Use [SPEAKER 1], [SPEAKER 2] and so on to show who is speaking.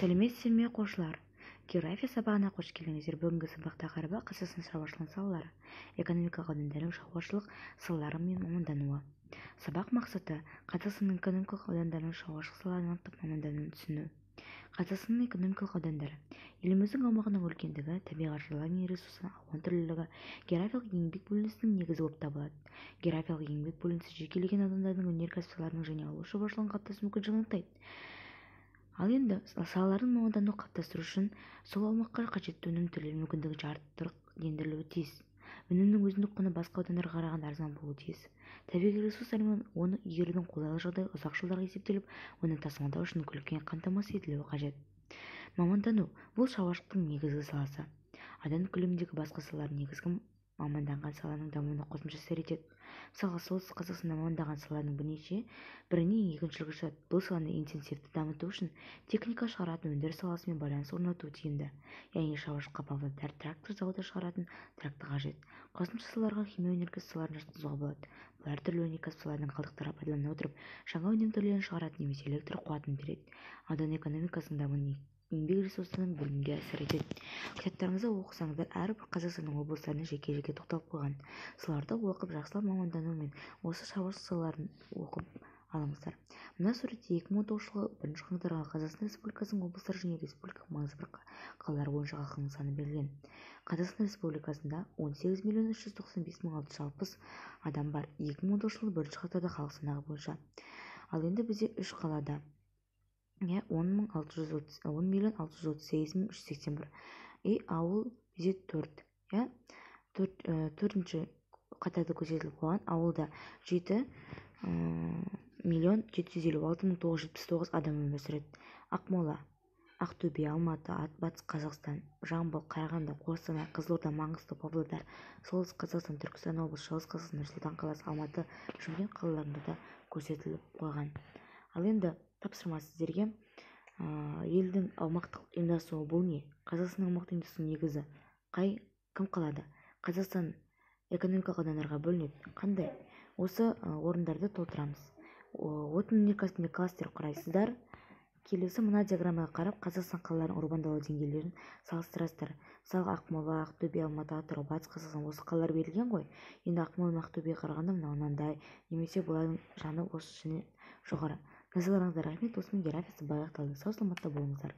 [SPEAKER 1] сәлеметсіздер ме оқушылар география сабағына қош келдіңіздер. Бүгінгі сабақ тақырыбы қазақстан шаруашылығының салалары экономикалық аудандардың шаруашылық салалары мен мамандануы. Сабақ мақсаты қазақстанның экономикалық аудандарының шаруашылық салаларын анықтап мамандануын түсіну. Қазақстанның экономикалық аудандары еліміздің аумағының үлкендігі табиғат жайлар мен ресурстардың алуан түрлілігі географиялық еңбек бөлінісінің негізі болып табылады. Географиялық еңбек бөлінісі жекелеген аудандардың өнеркәсіп салаларының және ауыл шаруашылығының қалыптасу мүмкіншілігін анықтайды. Ал енді салалардың мамандануын қалыптастыру үшін сол аумаққа қажетті өнім түрлері мүмкіндігінше артықлендірілуі тиіс. Өнімнің өзіндік құны басқа аудандарға қарағанда арзан болуы тиіс. Табиғи ресурстар мен оны игерудің қолайлы жағдайы ұзақ жылдарға есептеліп оны тасымалдау үшін көлікпен қамтамасыз етілуі қажет. Мамандану бұл шаруашылықтың негізгі саласы. Аудан көлеміндегі басқа салалардың негізгі маманданған саланың дамуына қосымша әсер етеді. мысалға солтүстік қазақстанда маманданған саланың бірнеше біріне екіншілігі жатады. Бұл саланы интенсивті дамыту үшін техника шығаратын өндіріс саласымен байланыс орнату тиімді. Яғни шаруашылыққа павлодар трактор зауыты шығаратын трактор қажет. Қосымша салаларға химия өнеркәсіп салаларын жатқызуға болады. Бұл әртүрлі өнеркәсіп салаларының қалдықтарын пайдалана отырып жаңа өнім түрлерін шығарады немесе электр қуатын береді. Аудан экономикасының дамуына еңбек ресурстарының бөлінуге әсер етеді кітаптарыңызда оқысаңыздар әрбір қазақстанның облыстарына жеке-жеке тоқталып қойған. Соларды оқып жақсылап мамандану мен осы шаруашылық салаларын оқып алыңыздар. Мына суретте екі мың он тоғызыншы жылғы бірінші қаңтарға қазақстан республикасының облыстары және республикалық маңызы бар қалалар бойынша халқының саны берілген қазақстан республикасында он сегіз миллион үш жүз тоқсан бес мың алты жүз алпыс адам бар. Екі мың он тоғызыншы жылғы бірінші қаңтарда халық санағы бойынша. Ал енді бізде үш қалада он мың алты жүз отыз он миллион алты жүз отыз сегіз мың үш жүз сексен бір. И ауыл бізде төрт иә. Төрт төртінші қатарда көрсетіліп қойған ауылда жеті миллион жеті жүз елу алты мың тоғыз жүз жетпіс тоғыз адам өмір сүреді. Ақмола ақтөбе алматы батыс қазақстан жамбыл қарағанды қостанай қызылорда маңғыстау павлодар солтүстік қазақстан түркістан облысы шығыс қазақстан нұр сұлтан қаласы алматы шымкент қалаларында да көрсетіліп қойған. Ал енді тапсырма сіздерге. Елдің аумақтық ұйымдастыруы бұл не? Қазақстанның аумақтық ұйымдастыру негізі қай кім қалады? Қазақстан экономикалық аудандарға бөлінеді. Қандай? Осы орындарды толтырамыз. Отын өнеркәсібінде кластер құрайсыздар. Келесі мына диаграммаға қарап қазақстан қалаларының урбандалу деңгейлерін салыстырасыздар. Мысалға ақмола ақтөбе алматы атырау батыс қазақстан осы қалалар берілген ғой. Енді ақмола мен ақтөбеге қарағанда мынау мынандай немесе бұлардың жаны осы және жоғары. Назарларыңызға рахмет осымен география сабағы аяқталды сау саламатта болыңыздар